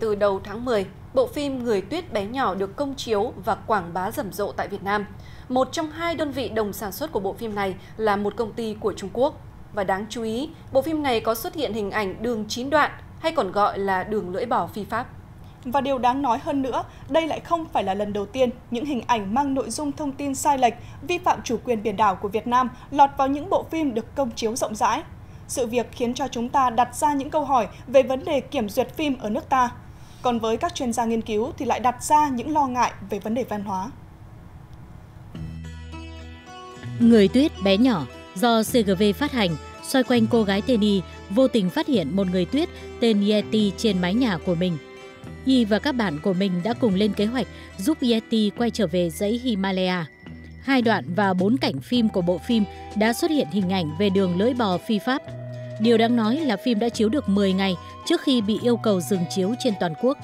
Từ đầu tháng 10, bộ phim Người tuyết bé nhỏ được công chiếu và quảng bá rầm rộ tại Việt Nam. Một trong hai đơn vị đồng sản xuất của bộ phim này là một công ty của Trung Quốc. Và đáng chú ý, bộ phim này có xuất hiện hình ảnh đường chín đoạn hay còn gọi là đường lưỡi bò phi pháp. Và điều đáng nói hơn nữa, đây lại không phải là lần đầu tiên những hình ảnh mang nội dung thông tin sai lệch, vi phạm chủ quyền biển đảo của Việt Nam lọt vào những bộ phim được công chiếu rộng rãi. Sự việc khiến cho chúng ta đặt ra những câu hỏi về vấn đề kiểm duyệt phim ở nước ta. Còn với các chuyên gia nghiên cứu thì lại đặt ra những lo ngại về vấn đề văn hóa. Người tuyết bé nhỏ, do CGV phát hành, xoay quanh cô gái tên Y, vô tình phát hiện một người tuyết tên Yeti trên mái nhà của mình. Y và các bạn của mình đã cùng lên kế hoạch giúp Yeti quay trở về dãy Himalaya. Hai đoạn và bốn cảnh phim của bộ phim đã xuất hiện hình ảnh về đường lưỡi bò phi pháp. Điều đáng nói là phim đã chiếu được 10 ngày trước khi bị yêu cầu dừng chiếu trên toàn quốc.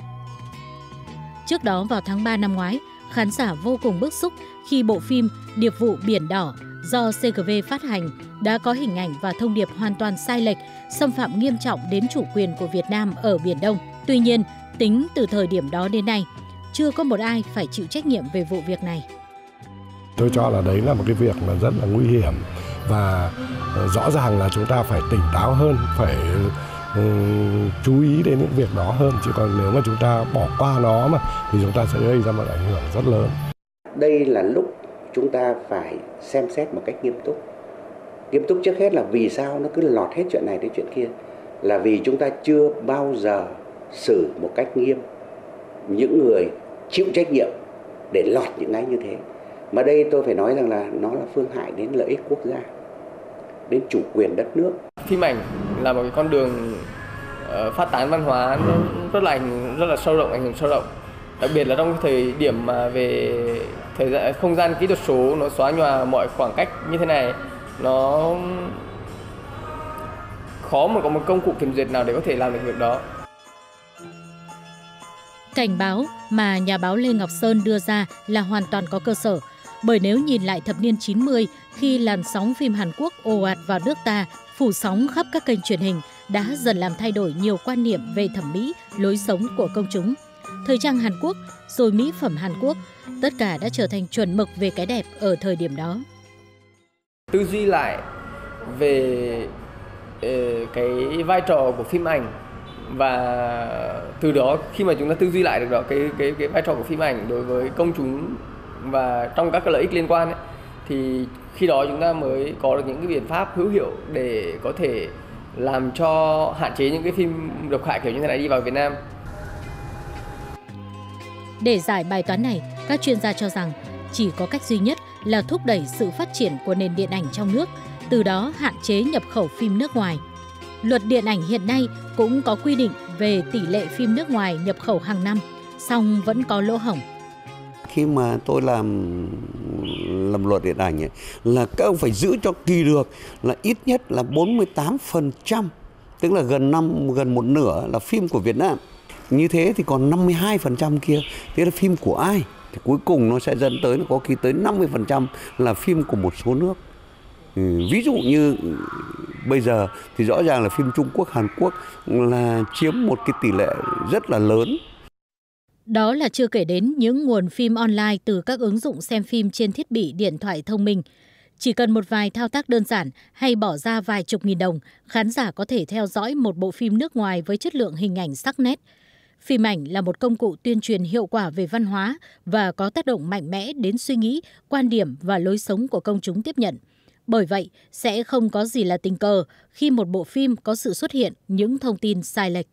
Trước đó vào tháng 3 năm ngoái, khán giả vô cùng bức xúc khi bộ phim Điệp vụ Biển Đỏ do CGV phát hành đã có hình ảnh và thông điệp hoàn toàn sai lệch, xâm phạm nghiêm trọng đến chủ quyền của Việt Nam ở Biển Đông. Tuy nhiên, tính từ thời điểm đó đến nay, chưa có một ai phải chịu trách nhiệm về vụ việc này. Tôi cho là đấy là một cái việc mà rất là nguy hiểm và ờ, rõ ràng là chúng ta phải tỉnh táo hơn, phải ừ, chú ý đến những việc đó hơn chứ còn nếu mà chúng ta bỏ qua nó mà thì chúng ta sẽ gây ra một ảnh hưởng rất lớn. Đây là lúc chúng ta phải xem xét một cách nghiêm túc. Nghiêm túc trước hết là vì sao nó cứ lọt hết chuyện này đến chuyện kia là vì chúng ta chưa bao giờ xử một cách nghiêm những người chịu trách nhiệm để lọt những cái như thế mà đây tôi phải nói rằng là nó là phương hại đến lợi ích quốc gia đến chủ quyền đất nước. Phim ảnh là một cái con đường uh, phát tán văn hóa rất là ảnh rất là sâu rộng ảnh hưởng sâu rộng. Đặc biệt là trong thời điểm mà về thời gian không gian kỹ thuật số nó xóa nhòa mọi khoảng cách như thế này nó khó mà có một công cụ kiểm duyệt nào để có thể làm được việc đó. Cảnh báo mà nhà báo Lê Ngọc Sơn đưa ra là hoàn toàn có cơ sở, bởi nếu nhìn lại thập niên 90 khi làn sóng phim Hàn Quốc ồ ạt vào nước ta, phủ sóng khắp các kênh truyền hình đã dần làm thay đổi nhiều quan niệm về thẩm mỹ, lối sống của công chúng. Thời trang Hàn Quốc, rồi mỹ phẩm Hàn Quốc, tất cả đã trở thành chuẩn mực về cái đẹp ở thời điểm đó. Tư duy lại về ờ, cái vai trò của phim ảnh và từ đó khi mà chúng ta tư duy lại được đó cái cái cái vai trò của phim ảnh đối với công chúng và trong các cái lợi ích liên quan ấy, thì khi đó chúng ta mới có được những cái biện pháp hữu hiệu để có thể làm cho hạn chế những cái phim độc hại kiểu như thế này đi vào Việt Nam. Để giải bài toán này, các chuyên gia cho rằng chỉ có cách duy nhất là thúc đẩy sự phát triển của nền điện ảnh trong nước, từ đó hạn chế nhập khẩu phim nước ngoài. Luật điện ảnh hiện nay cũng có quy định về tỷ lệ phim nước ngoài nhập khẩu hàng năm, song vẫn có lỗ hổng. Khi mà tôi làm làm luật điện ảnh ấy, là các ông phải giữ cho kỳ được là ít nhất là 48%, tức là gần năm gần một nửa là phim của Việt Nam. Như thế thì còn 52% kia, thế là phim của ai? Thì cuối cùng nó sẽ dẫn tới nó có khi tới 50% là phim của một số nước. Ừ, ví dụ như ừ, bây giờ thì rõ ràng là phim Trung Quốc, Hàn Quốc là chiếm một cái tỷ lệ rất là lớn. Đó là chưa kể đến những nguồn phim online từ các ứng dụng xem phim trên thiết bị điện thoại thông minh. Chỉ cần một vài thao tác đơn giản hay bỏ ra vài chục nghìn đồng, khán giả có thể theo dõi một bộ phim nước ngoài với chất lượng hình ảnh sắc nét. Phim ảnh là một công cụ tuyên truyền hiệu quả về văn hóa và có tác động mạnh mẽ đến suy nghĩ, quan điểm và lối sống của công chúng tiếp nhận. Bởi vậy, sẽ không có gì là tình cờ khi một bộ phim có sự xuất hiện những thông tin sai lệch.